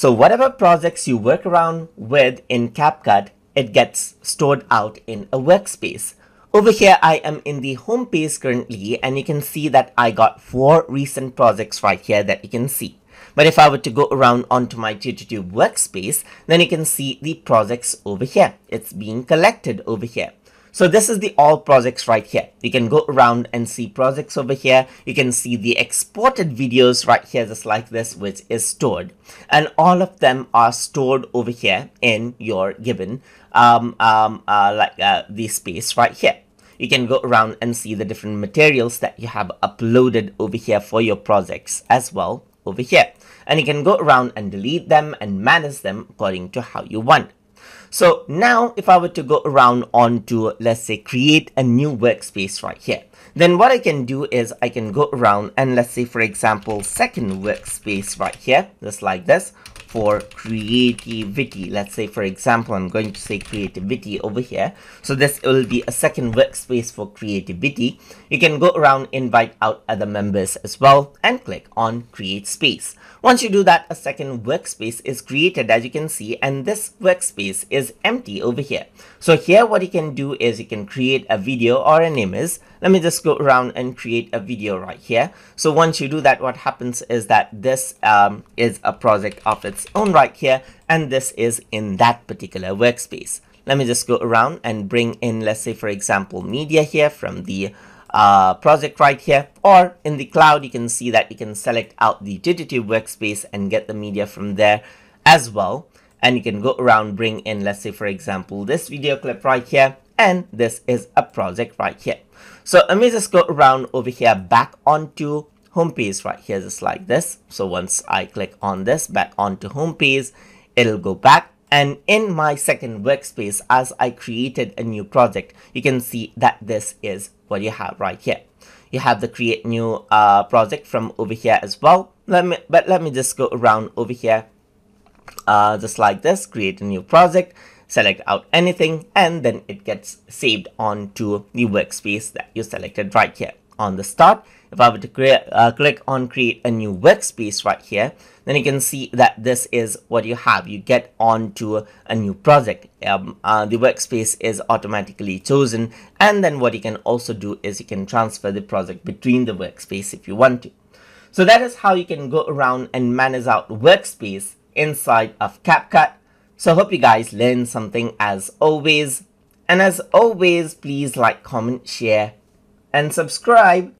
So whatever projects you work around with in CapCut, it gets stored out in a workspace. Over here, I am in the home page currently, and you can see that I got four recent projects right here that you can see. But if I were to go around onto my TutorTube workspace, then you can see the projects over here. It's being collected over here. So this is the all projects right here. You can go around and see projects over here. You can see the exported videos right here just like this which is stored. And all of them are stored over here in your given um, um, uh, like uh, the space right here. You can go around and see the different materials that you have uploaded over here for your projects as well over here. And you can go around and delete them and manage them according to how you want. So now if I were to go around onto, let's say, create a new workspace right here, then what I can do is I can go around and let's say, for example, second workspace right here, just like this for creativity. Let's say, for example, I'm going to say creativity over here. So this will be a second workspace for creativity. You can go around, invite out other members as well, and click on create space. Once you do that, a second workspace is created as you can see, and this workspace is empty over here. So here what you can do is you can create a video or an image. Let me just go around and create a video right here. So once you do that, what happens is that this um, is a project of its own right here, and this is in that particular workspace. Let me just go around and bring in, let's say, for example, media here from the uh, project right here or in the cloud you can see that you can select out the TutorTube workspace and get the media from there as well and you can go around bring in let's say for example this video clip right here and this is a project right here so let me just go around over here back onto home page right here just like this so once I click on this back onto home page it'll go back and in my second workspace, as I created a new project, you can see that this is what you have right here. You have the create new uh, project from over here as well. Let me, but let me just go around over here, uh, just like this, create a new project, select out anything, and then it gets saved onto the workspace that you selected right here on the start. If I were to uh, click on create a new workspace right here, then you can see that this is what you have. You get onto a new project. Um, uh, the workspace is automatically chosen. And then what you can also do is you can transfer the project between the workspace if you want to. So that is how you can go around and manage out workspace inside of CapCut. So hope you guys learned something as always. And as always, please like, comment, share, and subscribe.